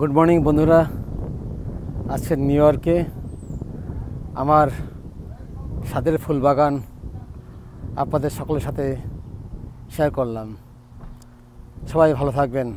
Good morning বন্ধুরা। আজকে new ইয়র্কে আমার সাদের ফুল বাগান আপনাদের সকলের সাথে শেয়ার করলাম। সবাই ভালো থাকবেন।